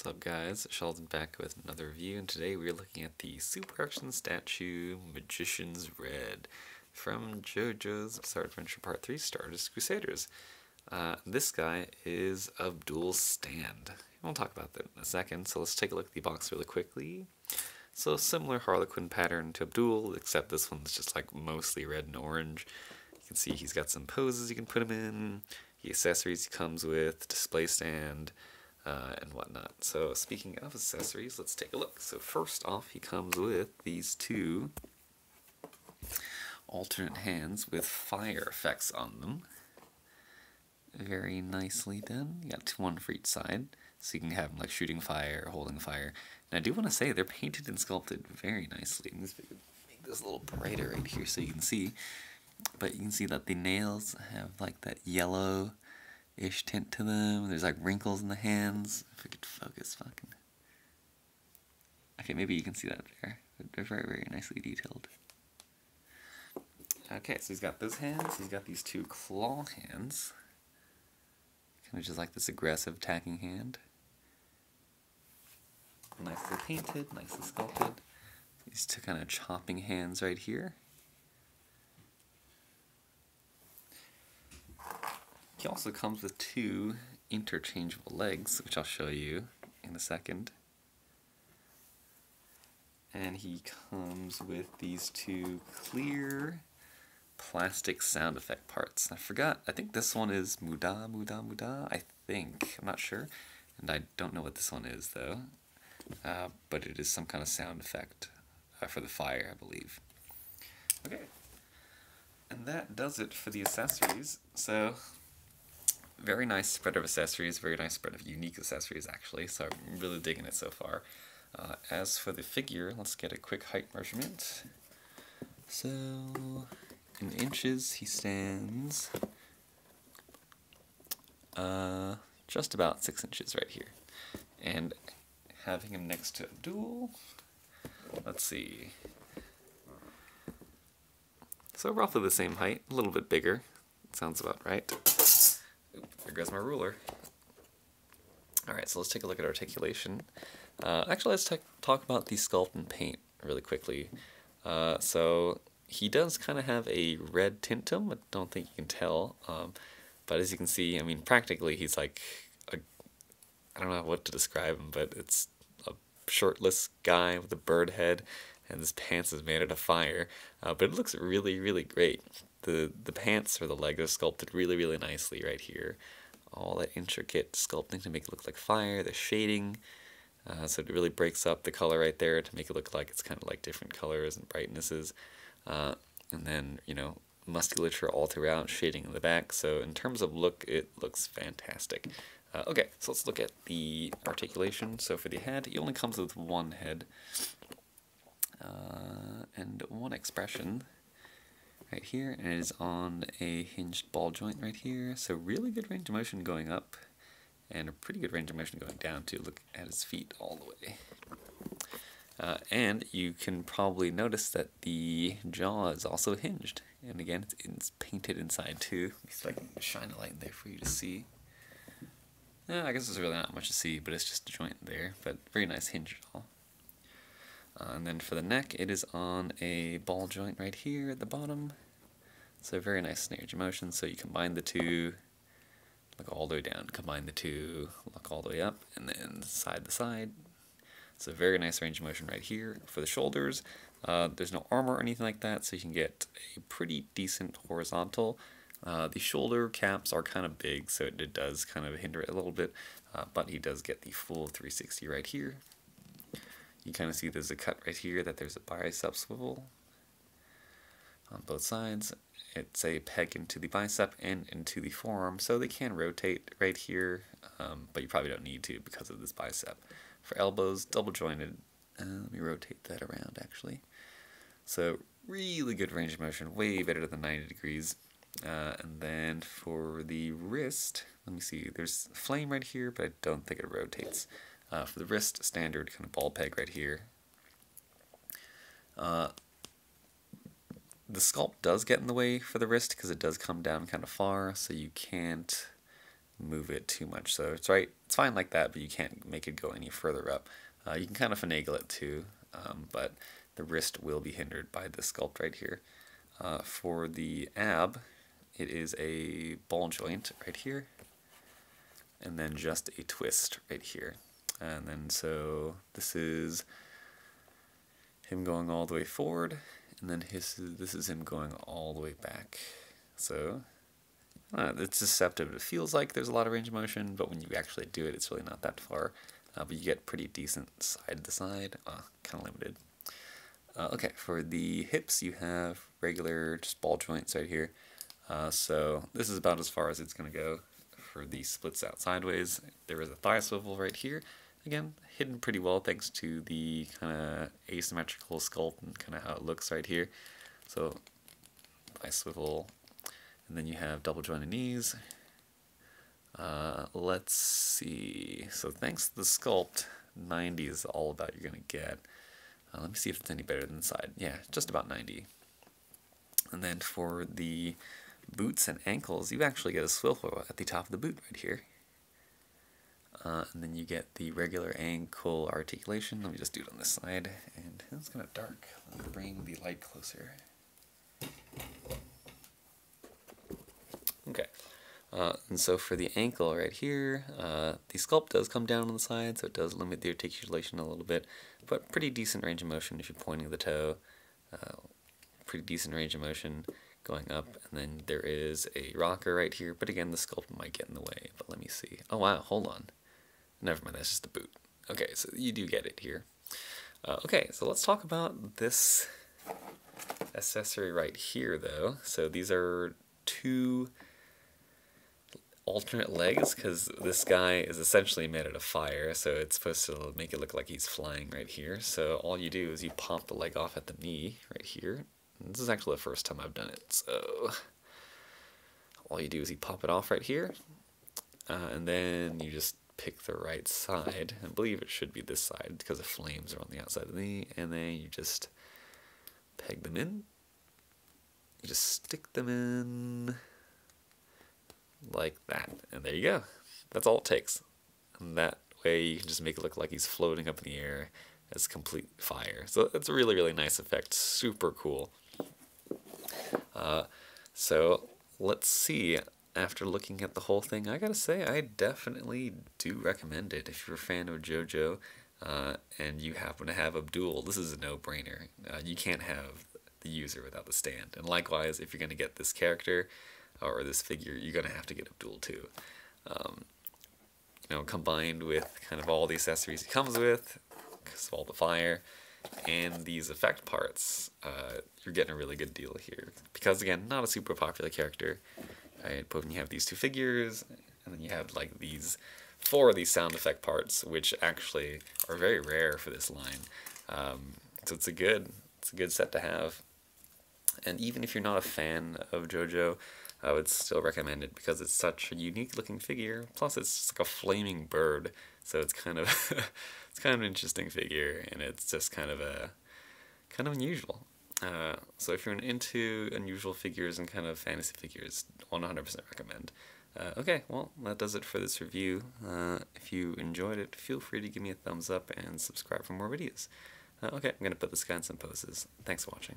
What's up guys, Sheldon back with another review and today we're looking at the Super Action Statue Magician's Red from JoJo's Bizarre Adventure Part 3 Stardust Crusaders. Uh, this guy is Avdol Stand. We'll talk about that in a second, so let's take a look at the box really quickly. So similar Harlequin pattern to Avdol, except this one's just like mostly red and orange. You can see he's got some poses you can put him in, the accessories he comes with, display stand, uh, and whatnot. So speaking of accessories, let's take a look. So first off, he comes with these two alternate hands with fire effects on them. Very nicely done. You got one for each side, so you can have them like shooting fire, holding fire. And I do want to say they're painted and sculpted very nicely. Let me make this a little brighter right here so you can see. But you can see that the nails have like that yellow ish tint to them. There's like wrinkles in the hands. If we could focus, fucking. Okay, maybe you can see that there. They're very, very nicely detailed. Okay, so he's got those hands. He's got these two claw hands. Kind of just like this aggressive attacking hand. Nicely painted, nicely sculpted. These two kind of chopping hands right here. He also comes with two interchangeable legs, which I'll show you in a second. And he comes with these two clear plastic sound effect parts. I forgot, I think this one is Muda, Muda, Muda, I think. I'm not sure. And I don't know what this one is, though. Uh, but it is some kind of sound effect uh, for the fire, I believe. Okay. And that does it for the accessories. So very nice spread of accessories, very nice spread of unique accessories actually, so I'm really digging it so far. Uh, as for the figure, let's get a quick height measurement. So, in inches, he stands uh, just about 6 inches right here. And having him next to Avdol, let's see. So roughly the same height, a little bit bigger, sounds about right. There goes my ruler. Alright, so let's take a look at articulation. Uh, actually, let's talk about the sculpt and paint really quickly. Uh, so, he does kind of have a red tint to him, I don't think you can tell. Um, but as you can see, I mean, practically he's like, a, I don't know what to describe him, but it's a shirtless guy with a bird head, and his pants is made out of fire. Uh, but it looks really, really great the the pants or the leg are sculpted really really nicely right here. All that intricate sculpting to make it look like fire the shading uh, so it really breaks up the color right there to make it look like it's kind of like different colors and brightnesses. Uh, and then you know musculature all throughout shading in the back. So in terms of look it looks fantastic. Uh, okay so let's look at the articulation. So for the head he only comes with one head. Uh, and one expression right here, and it is on a hinged ball joint right here. So really good range of motion going up, and a pretty good range of motion going down too. Look at his feet all the way. Uh, and you can probably notice that the jaw is also hinged. And again, it's, it's painted inside too. Let if I can shine a light there for you to see. Yeah, I guess there's really not much to see, but it's just a joint there. But very nice hinge jaw. Uh, and then for the neck, it is on a ball joint right here at the bottom. So very nice snare motion. So you combine the two, look all the way down, combine the two, look all the way up, and then side to side. So very nice range of motion right here. For the shoulders, uh, there's no armor or anything like that, so you can get a pretty decent horizontal. Uh, the shoulder caps are kind of big, so it, it does kind of hinder it a little bit, uh, but he does get the full 360 right here. You kind of see there's a cut right here that there's a bicep swivel on both sides. It's a peg into the bicep and into the forearm, so they can rotate right here, um, but you probably don't need to because of this bicep. For elbows, double jointed. Uh, let me rotate that around actually. So really good range of motion, way better than 90 degrees. Uh, and then for the wrist, let me see, there's flame right here, but I don't think it rotates. Uh, for the wrist, standard kind of ball peg right here. Uh, the sculpt does get in the way for the wrist because it does come down kind of far, so you can't move it too much. So it's right, it's fine like that, but you can't make it go any further up. Uh, you can kind of finagle it too, um, but the wrist will be hindered by this sculpt right here. Uh, for the ab, it is a ball joint right here, and then just a twist right here. And then so this is him going all the way forward, and then his this is him going all the way back. So uh, it's deceptive. It feels like there's a lot of range of motion, but when you actually do it, it's really not that far. Uh, but you get pretty decent side to side. Uh, kind of limited. Okay, for the hips, you have regular just ball joints right here. Uh, so this is about as far as it's going to go for the splits out sideways. There is a thigh swivel right here. Again, hidden pretty well thanks to the kind of asymmetrical sculpt and kind of how it looks right here. So thigh swivel, and then you have double jointed knees. Uh, let's see. So thanks to the sculpt, 90 is all about you're going to get. Uh, let me see if it's any better than the side. Yeah, just about 90. And then for the boots and ankles, you actually get a swivel at the top of the boot right here. Uh, and then you get the regular ankle articulation. Let me just do it on this side. And it's kind of dark. Let me bring the light closer. Okay. Uh, and so for the ankle right here, uh, the sculpt does come down on the side, so it does limit the articulation a little bit, but pretty decent range of motion if you're pointing the toe. Uh, pretty decent range of motion going up, and then there is a rocker right here, but again, the sculpt might get in the way, but let me see. Oh wow, hold on. Never mind, that's just the boot. Okay, so you do get it here. Uh, okay, so let's talk about this accessory right here, though. So these are two alternate legs because this guy is essentially made out of fire so it's supposed to make it look like he's flying right here so all you do is you pop the leg off at the knee right here and this is actually the first time I've done it so all you do is you pop it off right here uh, and then you just pick the right side I believe it should be this side because the flames are on the outside of the and then you just peg them in you just stick them in like that. And there you go. That's all it takes. And that way you can just make it look like he's floating up in the air as complete fire. So it's a really, really nice effect. Super cool. Uh, so let's see. After looking at the whole thing, I gotta say, I definitely do recommend it. If you're a fan of JoJo uh, and you happen to have Avdol, this is a no-brainer. Uh, you can't have the user without the stand. And likewise, if you're gonna get this character, or this figure, you're to have to get Avdol too. Um, you know, combined with kind of all the accessories he comes with, because of all the fire, and these effect parts, uh, you're getting a really good deal here. Because again, not a super popular character, right? But when you have these two figures, and then you have like these four of these sound effect parts, which actually are very rare for this line. Um, so it's a good, it's a good set to have. And even if you're not a fan of JoJo, I would still recommend it because it's such a unique looking figure. Plus, it's just like a flaming bird, so it's kind of it's kind of an interesting figure, and it's just kind of a kind of unusual. Uh, so if you're into unusual figures and kind of fantasy figures, 100% recommend. Uh, okay, well, that does it for this review. Uh, if you enjoyed it, feel free to give me a thumbs up and subscribe for more videos. Uh, okay, I'm going to put this guy in some poses. Thanks for watching.